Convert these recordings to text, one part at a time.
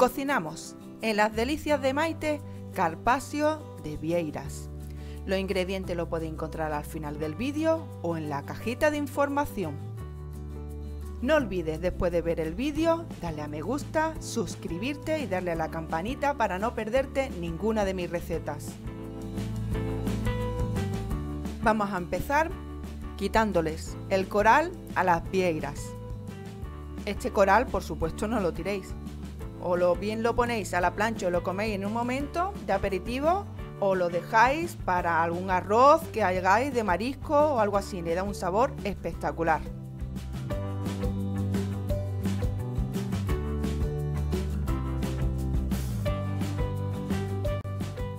Cocinamos en las delicias de Maite carpaccio de vieiras. Los ingredientes lo podéis encontrar al final del vídeo o en la cajita de información. No olvides después de ver el vídeo darle a me gusta, suscribirte y darle a la campanita para no perderte ninguna de mis recetas. Vamos a empezar quitándoles el coral a las vieiras. Este coral por supuesto no lo tiréis. O lo bien lo ponéis a la plancha o lo coméis en un momento de aperitivo o lo dejáis para algún arroz que hagáis de marisco o algo así. Le da un sabor espectacular.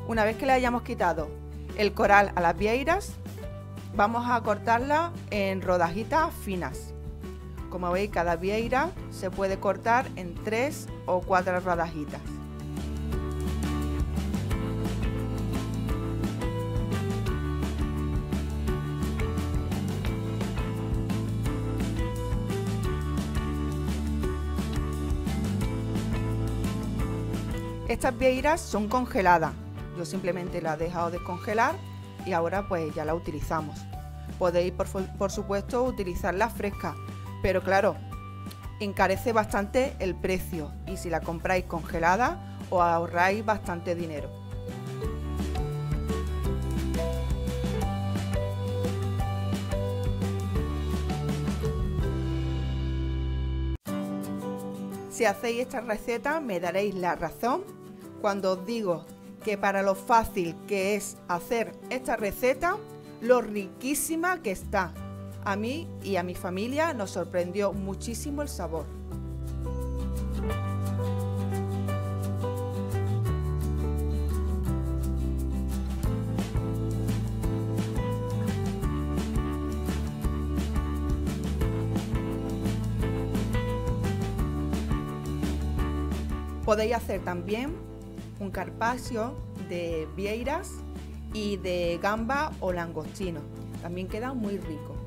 Una vez que le hayamos quitado el coral a las vieiras, vamos a cortarla en rodajitas finas. Como veis, cada vieira se puede cortar en tres o cuatro rodajitas. Estas vieiras son congeladas. Yo simplemente las he dejado descongelar y ahora pues ya la utilizamos. Podéis por, por supuesto utilizarla fresca, pero claro, encarece bastante el precio y si la compráis congelada os ahorráis bastante dinero. Si hacéis esta receta me daréis la razón cuando os digo que para lo fácil que es hacer esta receta, lo riquísima que está. A mí y a mi familia nos sorprendió muchísimo el sabor. Podéis hacer también un carpaccio de vieiras y de gamba o langostino. También queda muy rico.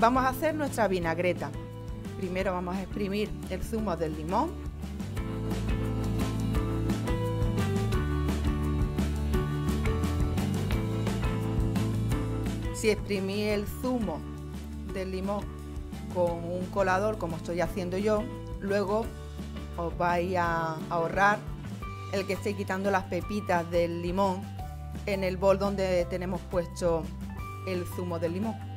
Vamos a hacer nuestra vinagreta. Primero vamos a exprimir el zumo del limón. Si exprimí el zumo del limón con un colador como estoy haciendo yo, luego os vais a ahorrar el que esté quitando las pepitas del limón en el bol donde tenemos puesto el zumo del limón.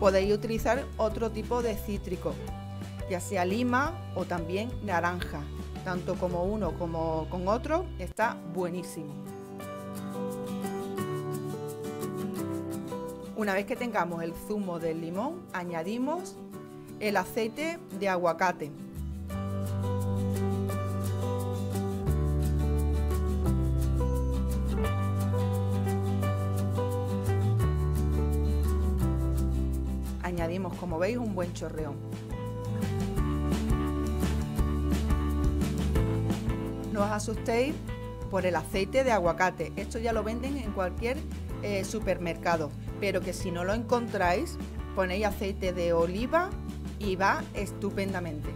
Podéis utilizar otro tipo de cítrico, ya sea lima o también naranja. Tanto como uno como con otro está buenísimo. Una vez que tengamos el zumo del limón, añadimos el aceite de aguacate. Como veis, un buen chorreón. No os asustéis por el aceite de aguacate. Esto ya lo venden en cualquier eh, supermercado. Pero que si no lo encontráis, ponéis aceite de oliva y va estupendamente.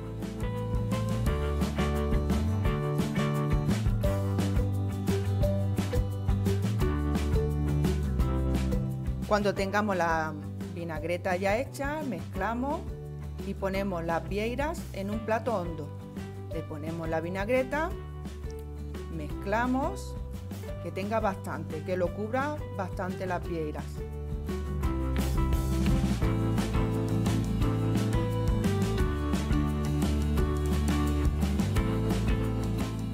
Cuando tengamos la vinagreta ya hecha, mezclamos y ponemos las vieiras en un plato hondo. Le ponemos la vinagreta, mezclamos, que tenga bastante, que lo cubra bastante las vieiras.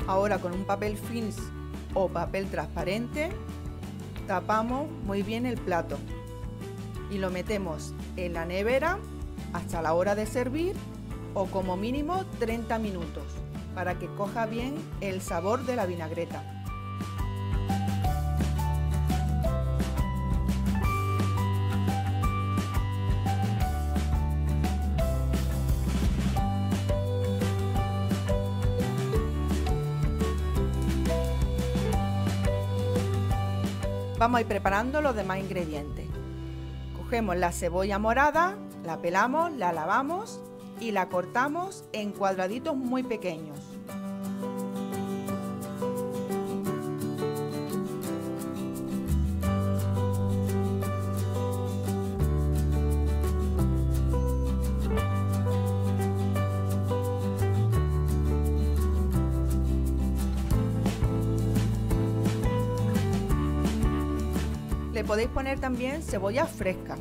Ahora con un papel fins o papel transparente tapamos muy bien el plato y lo metemos en la nevera hasta la hora de servir o como mínimo 30 minutos para que coja bien el sabor de la vinagreta. Vamos a ir preparando los demás ingredientes. Cogemos la cebolla morada, la pelamos, la lavamos y la cortamos en cuadraditos muy pequeños. Podéis poner también cebolla fresca.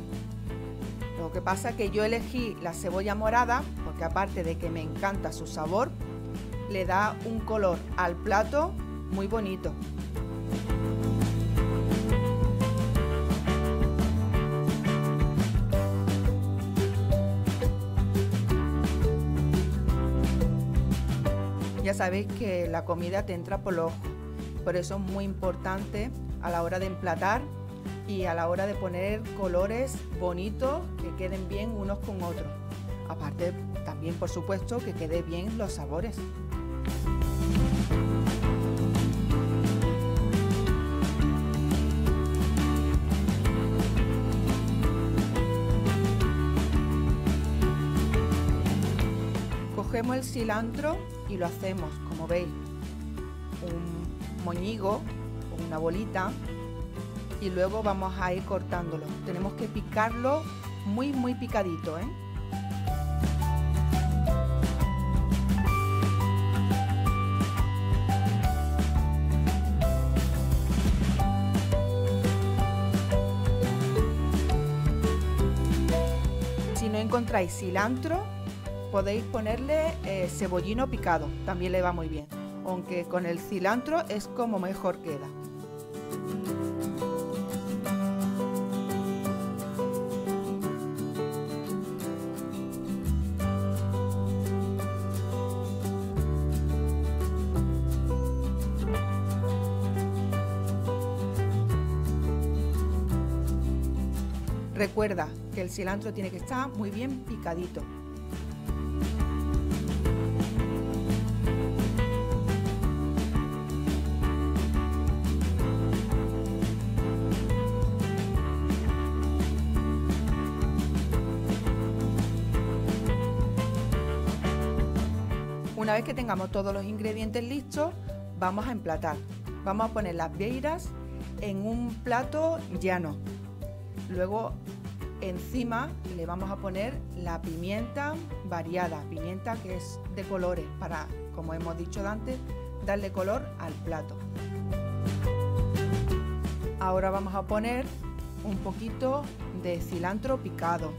Lo que pasa es que yo elegí la cebolla morada porque aparte de que me encanta su sabor, le da un color al plato muy bonito. Ya sabéis que la comida te entra por los ojos, por eso es muy importante a la hora de emplatar y a la hora de poner colores bonitos que queden bien unos con otros. Aparte también por supuesto que quede bien los sabores. Cogemos el cilantro y lo hacemos, como veis, un moñigo una bolita y luego vamos a ir cortándolo. Tenemos que picarlo muy muy picadito, ¿eh? Si no encontráis cilantro, podéis ponerle eh, cebollino picado, también le va muy bien. Aunque con el cilantro es como mejor queda. Recuerda que el cilantro tiene que estar muy bien picadito. Una vez que tengamos todos los ingredientes listos, vamos a emplatar. Vamos a poner las vieiras en un plato llano. Luego encima le vamos a poner la pimienta variada, pimienta que es de colores para, como hemos dicho antes, darle color al plato. Ahora vamos a poner un poquito de cilantro picado.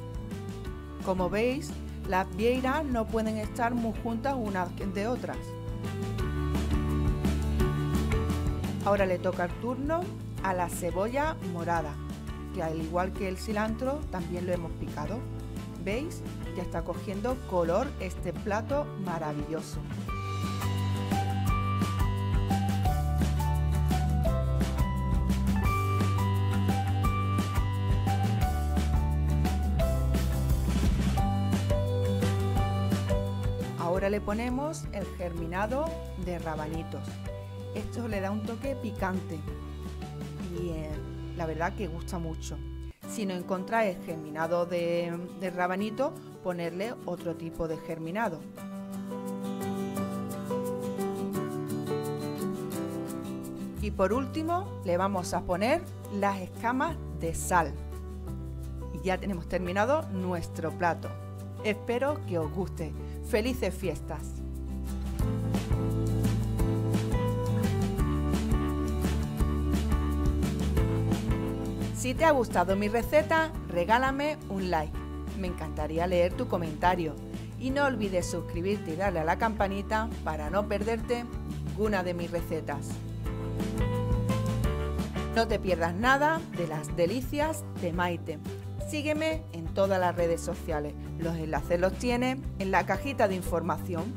Como veis, las vieiras no pueden estar muy juntas unas de otras. Ahora le toca el turno a la cebolla morada que al igual que el cilantro también lo hemos picado. ¿Veis? Ya está cogiendo color este plato maravilloso. Ahora le ponemos el germinado de rabanitos. Esto le da un toque picante y la verdad que gusta mucho. Si no encontráis germinado de, rabanito, ponerle otro tipo de germinado. Y por último le vamos a poner las escamas de sal. Y ya tenemos terminado nuestro plato. Espero que os guste. Felices fiestas. Si te ha gustado mi receta, regálame un like. Me encantaría leer tu comentario. Y no olvides suscribirte y darle a la campanita para no perderte ninguna de mis recetas. No te pierdas nada de las delicias de Maite. Sígueme en todas las redes sociales. Los enlaces los tienes en la cajita de información.